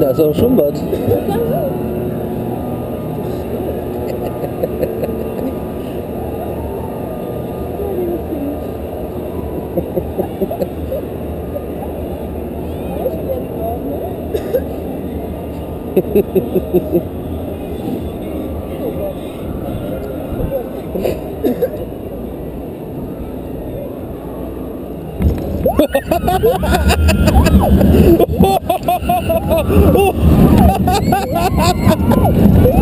Da ist auch schon was. oh